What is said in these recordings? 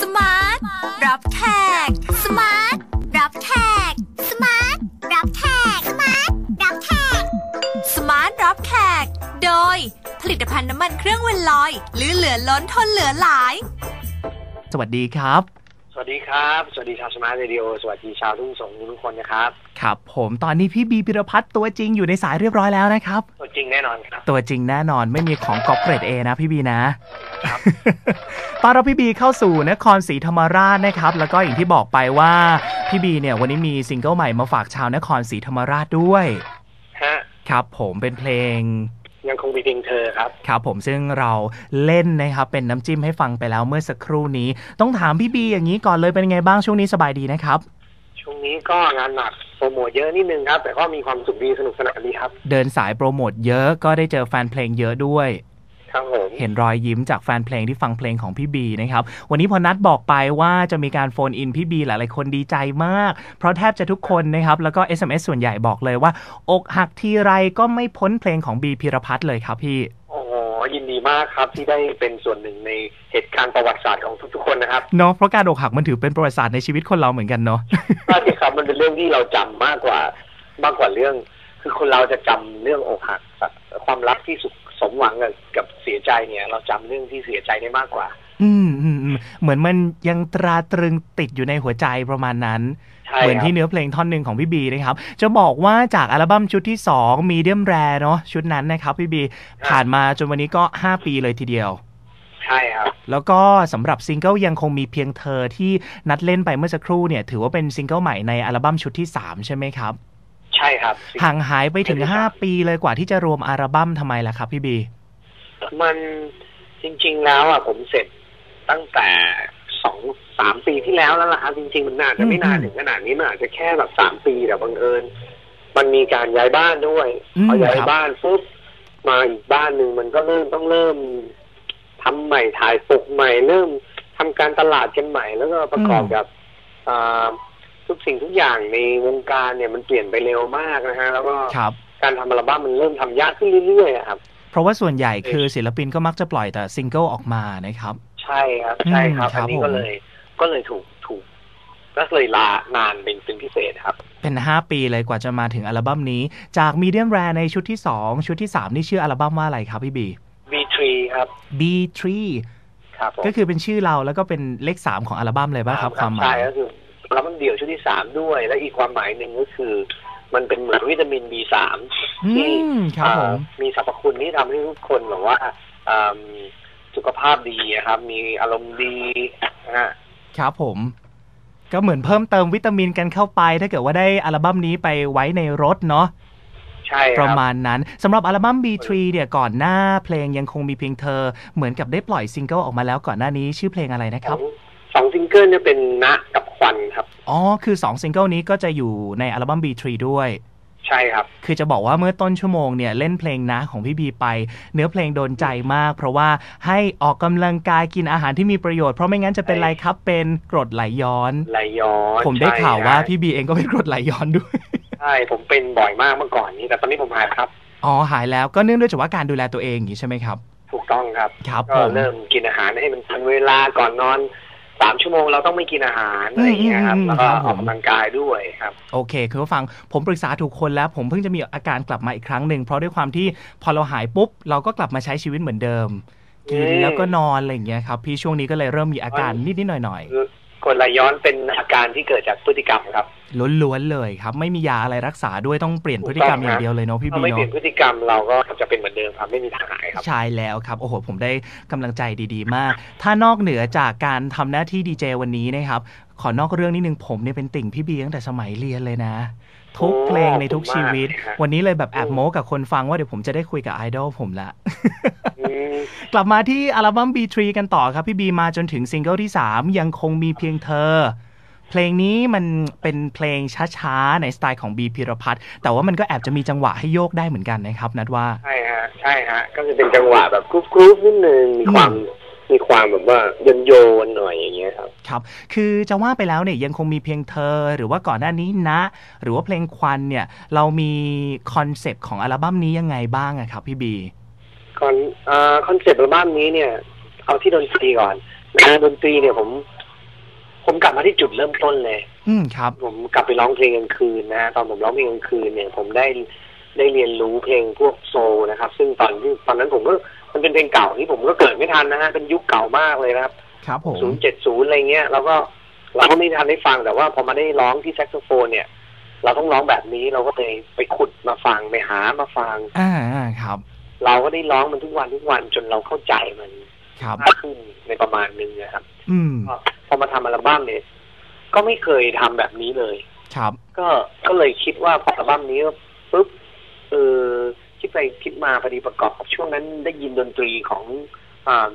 สมาร์ทรับแขกสมาร์ทรับแขกสมาร์ทรับแขกสมาร์ทรับแขกสมาร์ทรับแขก โดย ผลิตภัณฑ์น้ำมันเครื่องเวนลอย หรือเหลือล้นทนเหลือหลาย สวัสดีครับ สวัสดีครับ สวัสดีชาวสมาร์ทเรดิโอสวัสดีชาวทุ่งสงทุกคนนะครับ ครับผมตอนนี้พี่บีพิรพัฒน์ตัวจริงอยู่ในสายเรียบร้อยแล้วนะครับ ตัวจริงแน่นอนครับ ตัวจริงแน่นอนไม่มีของกอบเกรดเอนะพี่บีนะ ตอนเราพี่บีเข้าสู่นครศรีธรรมราชนะครับ แล้วก็อย่างที่บอกไปว่าพี่บีเนี่ยวันนี้มีซิงเกิลใหม่มาฝากชาวนครศรีธรรมราชด้วย ฮะ ครับผมเป็นเพลง ยังคงมีเพียงเธอครับ ครับผมซึ่งเราเล่นนะครับเป็นน้ำจิ้มให้ฟังไปแล้วเมื่อสักครู่นี้ ต้องถามพี่บีอย่างนี้ก่อนเลยเป็นไงบ้างช่วงนี้สบายดีนะครับ ช่วงนี้ก็งานหนักโปรโมทเยอะนิดนึงครับ แต่ก็มีความสุขดีสนุกสนานดีครับ เดินสายโปรโมทเยอะก็ได้เจอแฟนเพลงเยอะด้วย ครับผมเห็นรอยยิ้มจากแฟนเพลงที่ฟังเพลงของพี่บีนะครับ วันนี้พอนัดบอกไปว่าจะมีการโฟนอินพี่บีหลายๆคนดีใจมาก เพราะแทบจะทุกคนนะครับ แล้วก็ SMS ส่วนใหญ่บอกเลยว่า อกหักทีไรก็ไม่พ้นเพลงของบีพิรพัฒน์เลยครับพี่โอ้โหยินดีมากครับที่ได้เป็นส่วนหนึ่งในเหตุการณ์ประวัติศาสตร์ของทุกๆคนนะครับเนาะเพราะการอกหักมันถือเป็นประวัติศาสตร์ในชีวิตคนเราเหมือนกันเนาะใช่ครับมันเป็นเรื่องที่เราจำมากกว่ามากกว่าเรื่อง คือคนเราจะจำเรื่องอกหักกับความรักที่สุขส มหวังกับกับเสียใจเนี่ย เราจำเรื่องที่เสียใจได้มากกว่าอืมอืมอืมเหมือนมันยังตราตรึงติดอยู่ในหัวใจประมาณนั้นใช่เหมือนครับที่เนื้อเพลงท่อนหนึ่งของพี่บีนะครับ จะบอกว่าจากอัลบั้มชุดที่2 Medium Rare เนาะชุดนั้นนะครับพี่บี ผ่านมาจนวันนี้ก็ 5 ปีเลยทีเดียว ใช่ครับ แล้วก็สำหรับซิงเกิลยังคงมีเพียงเธอที่นัทเล่นไปเมื่อสักครู่เนี่ย ถือว่าเป็นซิงเกิลใหม่ในอัลบั้มชุดที่ 3 ใช่ไหมครับใช่ครับห่างหายไปถึงชุดที่สาม5ปีเลยกว่าที่จะรวมอัลบั้มทำไมล่ะครับ พี่บี มันจริง ๆ แล้วอะผมเสร็จตั้งแต่สองสามปีที่แล้วแล้วล่ะครับจริง ๆ มันน่าจะไม่นานอืมถึงขนาดนี้มันอาจจะแค่แบบสามปีแต่บังเอิญมันมีการย้ายบ้านด้วยอืมพอย้ายครับบ้านปุ๊บมาอีกบ้านหนึ่งมันก็เริ่มต้องเริ่มทำใหม่ถ่ายปกใหม่เริ่มทำการตลาดกันใหม่แล้วก็ประกอบกับอ่า ทุกสิ่งทุกอย่างในวงการเนี่ยมันเปลี่ยนไปเร็วมากนะฮะแล้วก็ครับ การทำอัลบั้มมันเริ่มทำยากขึ้นเรื่อยๆอะครับ เพราะว่าส่วนใหญ่คือศิลปินก็มักจะปล่อยแต่ซิงเกิลออกมานะครับ ใช่ครับใช่ครับอืมครัอับนนี้ผมก็เลยก็เลยถูกถูกก็เลยลานานเป็นเป็นพิเศษครับ เป็น 5 ปีเลยกว่าจะมาถึงอัลบั้มนี้ จากมีเดียมแรในชุดที่ 2 ชุดที่ 3 นี่ชื่ออัลบั้มว่าอะไรครับพี่บี B3 ครับ B3 ครับผมก็คือเป็นชื่อเราแล้วก็เป็นเลข 3 ของอัลบั้มเลยป่ะครับความหมาใช่ย ก็คืออัลบั้ม เดี่ยวชุดที่สามด้วย และอีกความหมายหนึ่งก็คือ มันเป็นเหมือนวิตามิน B3 อืที่มครับผมเอ่อมีสรรพคุณที่ทำให้ทุกคนแบบว่าอ่าสุขภาพดีอะครับ มีอารมณ์ดีนะฮะครับผม ก็เหมือนเพิ่มเติมวิตามินกันเข้าไป ถ้าเกิดว่าได้อัลบั้มนี้ไปไว้ในรถเนาะใช่คปรัระบมาณนั้นสำหรับอัลบั้ม B3 เนี่ยก่อนหน้าเพลงยังคงมีเพียงเธอ เหมือนกับได้ปล่อยซิงเกิลออกมาแล้วก่อนหน้านี้ชื่อเพลงอะไรนะครับ สองสองซิงเกิลเนี่ยเป็นนะกับควันครับ อ๋อ คือ2ซิงเกิลนี้ก็จะอยู่ในอัลบั้ม B3 ด้วย ใช่ครับ คือจะบอกว่าเมื่อต้นชั่วโมงเนี่ยเล่นเพลงนะของพี่บีไป เนื้อเพลงโดนใจมาก เพราะว่าให้ออกกำลังกายกินอาหารที่มีประโยชน์เพราะไม่งั้นจะเป็นไรครับเป็นกรดไหลย้อน ไหลย้อน ผมได้ใช่ข่าวว่าใช่พี่บีเองก็เป็นกรดไหลย้อนด้วย ใช่ ผมเป็นบ่อยมากเมื่อก่อนนี้แต่ตอนนี้ผมหายครับ อ๋อ หายแล้วก็เนื่องด้วยจากว่าการดูแลตัวเองอย่างนี้ใช่ไหมครับ ถูกต้องครับ ครับก็ผมเริ่มกินอาหารให้มันทันเวลาก่อนนอน สามชั่วโมงเราต้องไม่กินอาหารอะไรอย่างเงี้ยครับอืมแล้วก็ครับผมออกกำลังกายด้วยครับ โอเคคือผู้ฟังผมปรึกษาถูกคนแล้ว ผมเพิ่งจะมีอาการกลับมาอีกครั้งหนึ่งเพราะด้วยความที่พอเราหายปุ๊บ เราก็กลับมาใช้ชีวิตเหมือนเดิมกินอืมแล้วก็นอนอะไรอย่างเงี้ยครับ พี่ช่วงนี้ก็เลยเริ่มมีอาการนิดๆหน่อยคือ กดไหลย้อนเป็นอาการที่เกิดจากพฤติกรรมครับๆล้วนๆเลยครับ ไม่มียาอะไรรักษาด้วยต้องเปลี่ยนพฤติกรรมอย่างเดียวเลยเนาะพี่ถ้าบีไม่เปลี่ยเนาะนพฤติกรรมเราก็จะเป็นเหมือนเดิมครับไม่มีทางหายครับใช่แล้วครับ โอ้โห ผมได้กำลังใจดีๆ มาก ถ้านอกเหนือจากการทำหน้าที่ดีเจวันนี้นะครับ ขอนอกเรื่องนิดนึงผมเนี่ยเป็นติ่งพี่บีตั้งแต่สมัยเรียนเลยนะ ทุกเพลงในทุกชีวิตขอบคุณมากครับวันนี้เลยแบบแอบโม้กับคนฟังว่าเดี๋ยวผมจะได้คุยกับไอดอลผมละอืมกลับมาที่อัลบั้ม B3 กันต่อครับ พี่บีมาจนถึงซิงเกิลที่ 3 ยังคงมีเพียงเธอ เพลงนี้มันเป็นเพลงช้าๆ ในสไตล์ของบีพิรพัฒน์แต่ว่ามันก็แอบจะมีจังหวะให้โยกได้เหมือนกันนะครับ นัทว่า ใช่ฮะ ใช่ฮะ ก็จะเป็นจังหวะแบบ groove groove นิดนึงมีความ มีความแบบว่าโยนโยนๆหน่อยอย่างเงี้ยครับ ครับ คือจะว่าไปแล้วเนี่ยยังคงมีเพียงเธอ หรือว่าก่อนหน้านี้นะ หรือว่าเพลงควันเนี่ย เรามีคอนเซปต์ของอัลบั้มนี้ยังไงบ้างอะครับ พี่บีคอนคอนเซปต์อัลบั้มนี้เนี่ย เอาที่ดนตรีก่อนงานดนตรีเนี่ยผม ผมกลับมาที่จุดเริ่มต้นเลย อืมครับ ผมกลับไปร้องเพลงกลางคืนนะฮะตอนผมร้องเพลงกลางคืนเนี่ย ผมได้ได้เรียนรู้เพลงพวก soul นะครับ ซึ่งตอนที่ตอนนั้นผมก็ มันเป็นเพลงเก่าที่ผมก็เกิดไม่ทันนะฮะเป็นยุคเก่ามากเลยนะครับครับผมศูนย์เจ็ดศูนย์อะไรเงี้ยเราก็เราก็ไม่ทันได้ฟังแต่ว่าพอมาได้ร้องที่แซกโซโฟนเนี่ย เราต้องร้องแบบนี้เราก็เลยไปขุดมาฟังไปหามาฟัง อ่าอ่าครับ เราก็ได้ร้องมันทุกวันทุกวันจนเราเข้าใจมันครับมากขึ้นในประมาณหนึ่งนะครับ อืมก็พอมาทำอัลบั้มเนี่ย ก็ไม่เคยทำแบบนี้เลย ครับ ก็ก็เลยคิดว่าพออัลบั้มนี้ปุ๊บเออ คิดไปคิดมาพอดีประกอบกับช่วงนั้นได้ยินดนตรีของอ่า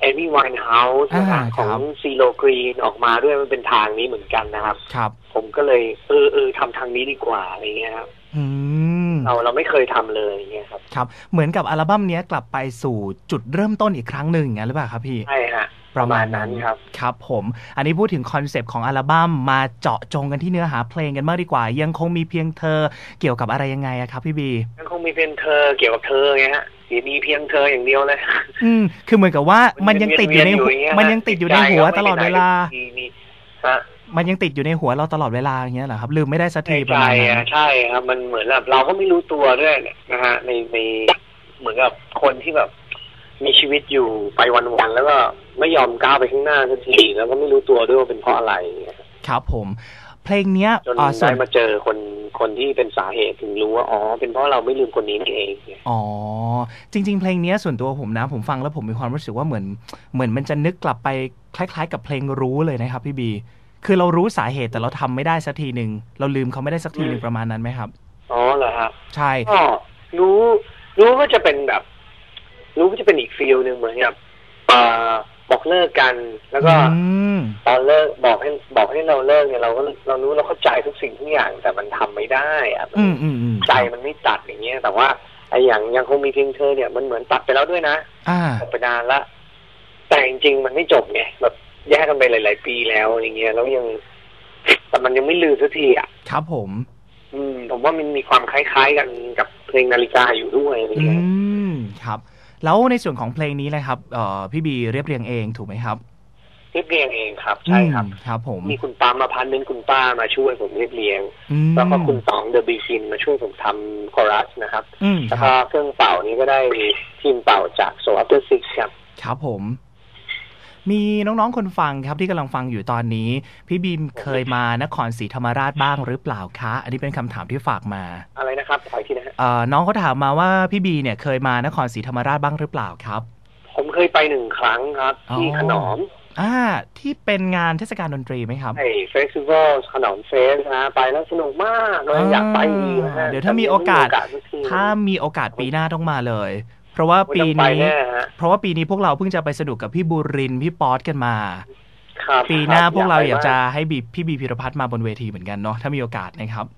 Amy Winehouseนะครับอ่าครับของ CeeLo Green ออกมาด้วยมันเป็นทางนี้เหมือนกันนะครับ ครับ ผมก็เลยเออเออทำทางนี้ดีกว่าอะไรเงี้ยครับอืมเราเราไม่เคยทำเลยอย่างเงี้ยครับ ครับ เหมือนกับอัลบั้มเนี้ยกลับไปสู่จุดเริ่มต้นอีกครั้งหนึ่งอย่างนั้นหรือเปล่าครับพี่ ใช่ฮะ ประมาณนั้นครับครับผม อันนี้พูดถึงคอนเซปต์ของอัลบั้มมาเจาะจงกันที่เนื้อหาเพลงกันมากดีกว่า ยังคงมีเพียงเธอเกี่ยวกับอะไรยังไงอะครับพี่บี ยังคงมีเพียงเธอเกี่ยวกับเธอไงฮะมีเพียงเธออย่างเดียวเลย อืมคือเหมือนกับว่ามันยังติดอยู่ในหัวเวีๆางเงี้มันยังติดอยู่ในหัวตลอดเวลามีมีฮะมันยังติดอยู่ในหัวเราตลอดเวลาอย่างเงี้ยเหรอครับ ลืมไม่ได้สักทีในประใจมาณนั้อะนใช่ครับมันเหมือนแบบเราก็ไม่รู้ตัวด้วยนะฮะในในเหมือนกับคนที่แบบ มีชีวิตอยู่ไปวันๆแล้วก็ ไม่ยอมก้าวไปข้างหน้าสักทีแล้วก็ไม่รู้ตัวด้วยว่าเป็นเพราะอะไรอย่างเงี้ยครับผม เพลงเนี้ยจนอ่าส่วได้นมาเจอคนคนที่เป็นสาเหตุถึงรู้ว่าอ๋อเป็นเพราะเราไม่ลืมคนนี้นี่เองเนี่ยอ๋อ จริง ๆ เพลงเนี้ยส่วนตัวผมนะ ผมฟังแล้วผมมีความรู้สึกว่าเหมือน เหมือนมันจะนึกกลับไปคล้าย ๆ กับเพลงรู้เลยนะครับพี่บี คือเรารู้สาเหตุแต่เราทำไม่ได้สักทีหนึ่งเราลืมเขาไม่ได้สักทีหนึ่งประมาณนั้นไหมครับอ๋อเหรอฮะใช่ก็รู้รู้ก็จะเป็นแบบ รู้ก็จะเป็นอีกฟีลหนึ่งเหมือนกับเอ่อ บอกเลิกกัน แล้วก็อืมตอนเลิกบอกให้บอกให้เราเลิกเนี่ยเราก็เรารู้เราเข้าใจทุกสิ่งทุกอย่าง แต่มันทำไม่ได้อะอืมอืมอืมใจมันไม่ตัดอย่างเงี้ย แต่ว่าไอ้อย่างยังคงมีเพียงเธอเนี่ยมันเหมือนตัดไปแล้วด้วยนะอ่าจบไปนานละแต่จริงๆมันไม่จบไงแบบแยกกันไปหลาย ๆ ปีแล้วอย่างเงี้ยแล้วยังแต่มันยังไม่ลืมสักทีอะครับผม อืม ผมว่ามันมีความคล้าย ๆ กันกับเพลงนาฬิกาอยู่ด้วยอะไรอืเงี้ยมครับ แล้วในส่วนของเพลงนี้นะครับเอ่อพี่บีเรียบเรียงเองถูกไหมครับเรียบเรียงเองครับ ใช่ครับอืมครับ ผมมีคุณปามาพันธ์เป็นคุณป้ามาช่วยผมเรียบเรียงอืมแล้วก็คุณต๋อง The Begins มาช่วยผมทำคอรัสนะครับอืมแล้วคก็รับเครื่องเป่านี้ก็ได้ทีมเป่าจาก Soul After Six ครับครับผม มีน้องๆคนฟังครับที่กำลังฟังอยู่ตอนนี้ พี่บีมเคยมานครศรีธรรมราชบ้างหรือเปล่าคะ อันนี้เป็นคำถามที่ฝากมา อะไรนะครับขออีกทีนะฮะเอ่อน้องเขาถามมาว่าพี่บีเนี่ยเคยมานครศรีธรรมราชบ้างหรือเปล่าครับ ผมเคยไปหนึ่งครั้งครับที่อ๋อขนอมอ่าที่เป็นงานเทศกาลดนตรีไหมครับ ไอ้เฟสติวัลขนอมเฟสนะไปแล้วสนุกมากเลยอ่าอยากไปอีกนะฮะเดี๋ยวถ้ามีโอกาส แต่ไม่มีสักที ถ้ามีโอกาสปีหน้าต้องมาเลย เพราะว่าโอ้ยปีต้องไปนี้แน่ฮะเพราะว่าปีนี้พวกเราเพิ่งจะไปสนุกกับพี่บูรินทร์พี่ป๊อตกันมาครับปีหน้าครับพวกเราอยากจะไปมให้บีพี่บีพิรพัฒน์มาบนเวทีเหมือนกันเนาะถ้ามีโอกาสนะครับ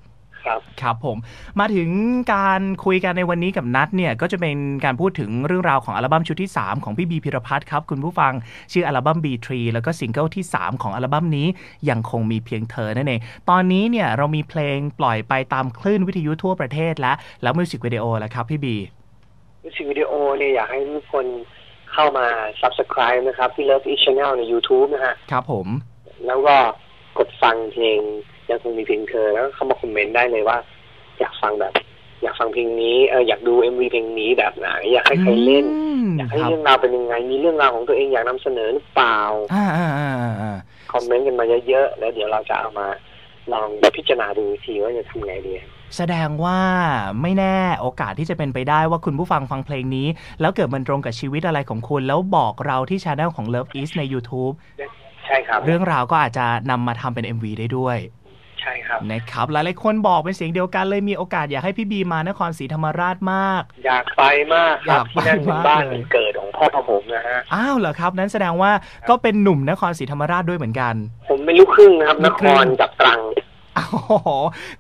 ครับครับผมมาถึงการคุยกันในวันนี้กับนัดเนี่ยก็จะเป็นการพูดถึงเรื่องราวของอัลบั้มชุดที่ 3 ของพี่บีพิรพัฒน์ครับ คุณผู้ฟังชื่ออัลบั้ม B3 แล้วก็ซิงเกิลที่ 3 ของอัลบั้มนี้ยังคงมีเพียงเธอนั่นเอง ตอนนี้เนี่ยเรามีเพลงปล่อยไปตามคลื่นวิทยุทั่วประเทศแล้วแล้วมิวสิกวิดีโอแล้วครับพี่บี มิวสิกวิดีโอเนี่ยอยากให้ทุกคนเข้ามา subscribe นะครับ ที่ LOVEiS Channel ใน YouTube นะฮะ ครับผม แล้วก็กดฟังเพลงยังคงมีเพียงเธอ แล้วก็เข้ามาคอมเมนต์ได้เลยว่า อยากฟังแบบ อยากฟังเพลงนี้เอออยากดู MV เพลงนี้แบบไหน อยากให้ใครเล่นมอยากให้ครับเรื่องราวเป็นยังไง มีเรื่องราวของตัวเองอยากนำเสนอหรือเปล่าอ่าอ่าอ่าอ่าอ่าคอมเมนต์กันมาเยอะๆแล้วเดี๋ยวเราจะเอามาลองพิจารณาดูอีกทีว่าจะทำไงดี แสดงว่าไม่แน่โอกาสที่จะเป็นไปได้ว่าคุณผู้ฟังฟังเพลงนี้ แล้วเกิดมันตรงกับชีวิตอะไรของคุณ แล้วบอกเราที่ช anel ของ Love East ใน YouTube ใช่ครับ เรื่องราวก็อาจจะนำมาทำเป็น MV ได้ด้วยใช่ครับนะครับหลายๆคนบอกเป็นเสียงเดียวกันเลยมีโอกาสอยากให้พี่บีมานครศรีธรรมราชมาก อยากไปมากคอรัยาบกที่นั่นไปเป็นมากบ้านเลยเป็นเกิดของพ่อผมนะฮะอ้าวเหรอครับ นั้นแสดงว่าก็เป็นหนุ่มนครศรีธรรมราชด้วยเหมือนกัน ผมเป็นลูกครึ่งนะครับลูนกคครึ่งรกับตรัง อ๋อ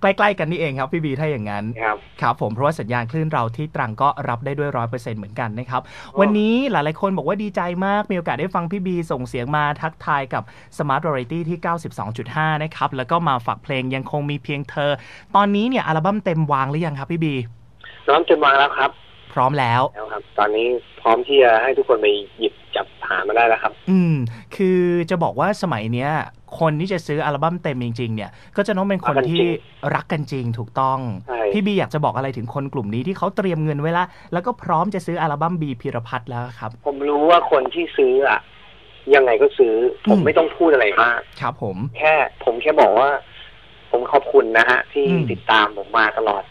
ใกล้ๆกันนี่เองครับพี่บีถ้าอย่างนั้นครับครับผมเพราะว่าสัญญาณคลื่นเราที่ตรังก็รับได้ด้วยร้อยเปอร์เซ็นต์เหมือนกันนะครับ วันนี้หลายๆคนบอกว่าดีใจมาก มีโอกาสได้ฟังพี่บีส่งเสียงมาทักทายกับ Smart Variety ที่ 92.5 นะครับ แล้วก็มาฝากเพลงยังคงมีเพียงเธอ ตอนนี้เนี่ยอัลบั้มเต็มวางหรือยังครับพี่บีน้องเต็มวางแล้วครับ พร้อมแล้วแล้วครับ ตอนนี้พร้อมที่จะให้ทุกคนไปหยิบจับ หามาได้แล้วครับ อืม คือจะบอกว่าสมัยเนี้ย คนที่จะซื้ออัลบั้มเต็มจริงๆเนี่ย ก็จะต้องเป็นคนที่รักกันจริงถูกต้องใช่พี่บีอยากจะบอกอะไรถึงคนกลุ่มนี้ที่เขาเตรียมเงินไว้ละแล้วก็พร้อมจะซื้ออัลบั้มบีพีรพัฒน์แล้วครับ ผมรู้ว่าคนที่ซื้ออะยังไงก็ซื้อผมอืมไม่ต้องพูดอะไรมาก ครับผม แค่ผมแค่บอกว่า ผมขอบคุณนะฮะ ที่อืมติดตามผมมาตลอด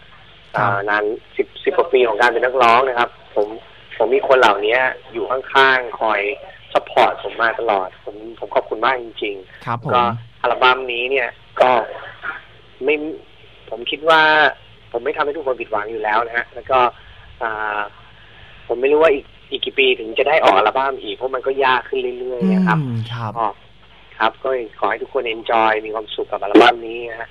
ครับอ่านานสิบสิบกว่าปีของการเป็นนักร้องนะครับ ผม ผมมีคนเหล่านี้อยู่ข้างๆคอย support ผมมาตลอด ผมผมขอบคุณมากจริงครับผๆก็มอัลบั้มนี้เนี่ย ก็ไม่ผมคิดว่า ผมไม่ทำให้ทุกคนผิดหวังอยู่แล้วนะฮะ แล้วก็อ่าผมไม่รู้ว่าอีกอีกกี่ปีถึงจะได้ออกอัลบั้มอีกเพราะมันก็ยากขึ้นเรื่อยๆนะครับอืมครับก็ครับ ก็ขอให้ทุกคน enjoy มีความสุขกับอัลบั้มนี้นะฮะ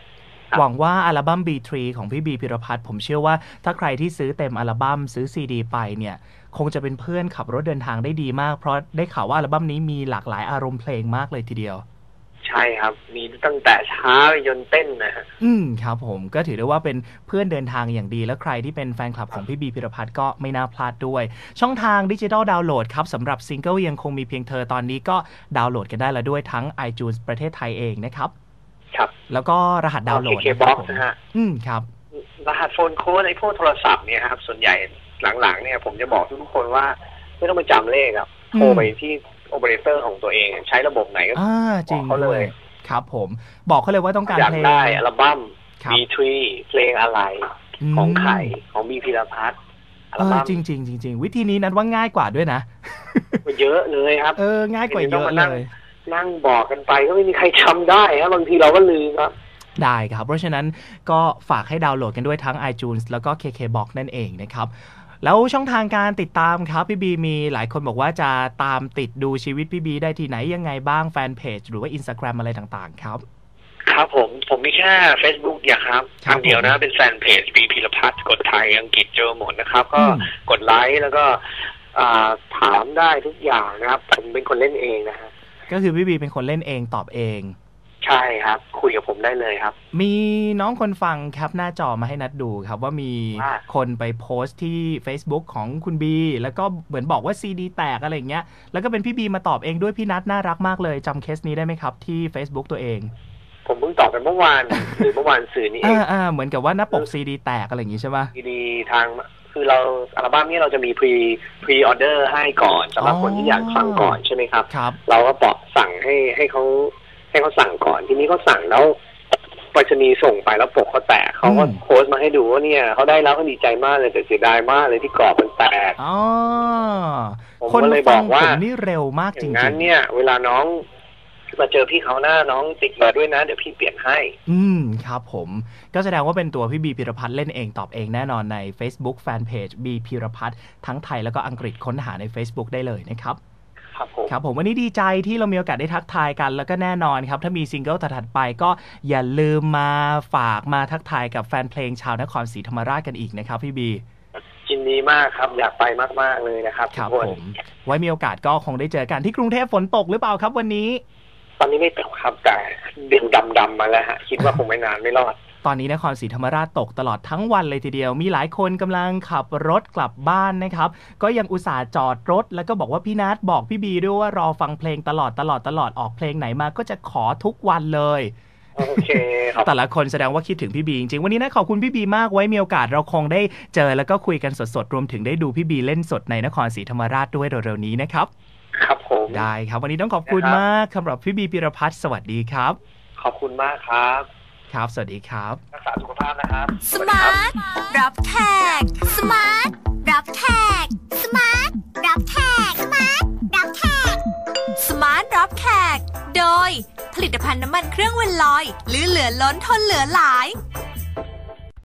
ครับหวังว่าอัลบั้ม B3 ของพี่บีพิรพัฒน์ผมเชื่อว่าถ้าใครที่ซื้อเต็มอัลบั้มซื้อซีดีไปเนี่ย คงจะเป็นเพื่อนขับรถเดินทางได้ดีมาก เพราะได้ข่าวว่าอัลบั้มนี้มีหลากหลายอารมณ์เพลงมากเลยทีเดียว ใช่ครับ มีตั้งแต่ช้าไปจนเต้นนะฮะอืมครับผมก็ถือได้ว่าเป็นเพื่อนเดินทางอย่างดีแล้วใครที่เป็นแฟนคลับของพี่บีพิรพัฒน์ก็ไม่น่าพลาดด้วย ช่องทาง digital download ครับสำหรับซิงเกิลยังคงมีเพียงเธอตอนนี้ก็ดาวน์โหลดกันได้แล้วด้วยทั้ง iTunes ประเทศไทยเองนะครับครับ แล้วก็รหัสดาวน์โหลดเคนะคบ็รัอบกผมนะฮะอืมครับรหัส phone code ไอ้พวกโทรศัพท์เนี่ยครับ ส่วนใหญ่ หลังๆเนี่ยผมจะบอกทุกคนว่า ไม่ต้องไปจำเลขครับอืมโทรไปที่โอเปอเรเตอร์ของตัวเองใช้ระบบไหนก็อ่าจริงบอกเขาเลยด้วยครับผมบอกเขาเลยว่าต้องการอยากเพลงได้อัลบั้มครับ B3 เพลงอะไรมของใครของบีพีรพัฒน์อัเอลอบั้มจริงจริงๆจริงๆวิธีนี้นัดว่าง่ายกว่าด้วยนะเยอะเลยครับ เออง่ายกว่าเยต้องอะมาเลนั่งยนั่งบอกกันไปก็ไม่มีใครจำได้ครับบางทีเราก็ลืมครับได้ครับ เพราะฉะนั้นก็ฝากให้ดาวน์โหลดกันด้วยทั้ง iTunes แล้วก็ KKBox นั่นเองนะครับ แล้วช่องทางการติดตามครับพี่บีมีหลายคนบอกว่าจะตามติดดูชีวิตพี่บีได้ที่ไหนยังไงบ้างแฟนเพจหรือว่า Instagram อะไรต่างๆ ครับ ครับผมผมมีแค่ Facebook อย่างครับครับทางเดียวนะเป็นแฟนเพจบีพีรพัฒน์กดไทยอังกฤษเจอหมดนะครับ ก็อืมกดไลค์แล้วก็อ่าถามได้ทุกอย่างนะครับ ผมเป็นคนเล่นเองนะฮะก็คือพี่บีเป็นคนเล่นเองตอบเอง ใช่ครับ คุยกับผมได้เลยครับ มีน้องคนฟังแคปหน้าจอมาให้นัดดูครับ ว่ามีว่าคนไปโพสต์ที่ Facebook ของคุณบี แล้วก็เหมือนบอกว่าซีดีแตกอะไรอย่างเงี้ย แล้วก็เป็นพี่บีมาตอบเองด้วยพี่นัทน่ารักมากเลยจำเคสนี้ได้ไหมครับที่ Facebook ตัวเอง ผมเพิ่งตอบไปเมื่อวานหรือเมื่อวานสื่อนี้เออ่างอ่าเหมือนกับว่าหน้าปกซีดีแตกอะไรอย่างงี้ใช่ปะดีๆทางคือเราอัลบั้มนี้เราจะมีพรีพรีออเดอร์ให้ก่อนสำหรับอ๋อคนที่อยากฟังก่อนใช่ไหมครับครับ เราก็บอกสั่งให้ให้เขา ให้เขาสั่งก่อนทีนี้เขาสั่งแล้วไปรษณีย์ส่งไปแล้วปกเขาแตกเขาก็อืมโพสต์มาให้ดูว่าเนี่ยเขาได้แล้วเขาดีใจมากเลยแต่เสียดายมากเลยที่กรอบมันแตกอ๋อผมคนก็เลยฟับอกว่าผมนี่เร็วมากอจริย่างงนั้นเนี่ย เวลาน้องมาเจอพี่เขาหน้าน้องติดมาด้วยนะ เดี๋ยวพี่เปลี่ยนให้ อืมครับผม ก็แสดงว่าเป็นตัวพี่บีพิรพัฒน์เล่นเองตอบเองแน่นอนใน Facebook Fanpage บีพิรพัฒน์ทั้งไทยแล้วก็อังกฤษค้นหาใน Facebook ได้เลยนะครับ ครับผมครับผมวันนี้ดีใจที่เรามีโอกาสได้ทักทายกัน แล้วก็แน่นอนครับ ถ้ามีซิงเกิลถัดๆไปก็อย่าลืมมาฝากมาทักทายกับแฟนเพลงชาวนครศรีธรรมราชกันอีกนะครับพี่บียินดีมากครับ อยากไปมาก ๆ เลยนะครับครับทุกคนผมไว้มีโอกาสก็คงได้เจอกันที่กรุงเทพฝนตกหรือเปล่าครับวันนี้ ตอนนี้ไม่ตกครับแต่ดึงดำๆมาแล้วฮะคิดว่าคงไม่นานไม่รอด ตอนนี้นครศรีธรรมราชตกตลอดทั้งวันเลยทีเดียว มีหลายคนกำลังขับรถกลับบ้านนะครับ ก็ยังอุตส่าห์จอดรถ แล้วก็บอกว่าพี่นัทบอกพี่บีด้วยว่ารอฟังเพลงตลอดตลอดตลอดออกเพลงไหนมาก็จะขอทุกวันเลยโอเคครับแต่ละคนแสดงว่าคิดถึงพี่บีจริงๆวันนี้นะขอบคุณพี่บีมากไว้มีโอกาสเราคงได้เจอแล้วก็คุยกันสดๆ รวมถึงได้ดูพี่บีเล่นสดในนครศรีธรรมราชด้วยเร็วๆนี้นะครับ ครับผมได้ครับวันนี้ต้องขอบคุณนะครับมากสำหรับพี่บีพีระพัฒน์สวัสดีครับ ขอบคุณมากครับ ครับ สวัสดีครับ รักษาสุขภาพนะครับ สมาร์ทรับแขก สมาร์ทรับแขก สมาร์ทรับแขก สมาร์ทรับแขก สมาร์ทรับแขก โดย ผลิตภัณฑ์น้ำมันเครื่องเวนลอยหรือเหลือล้นทนเหลือหลาย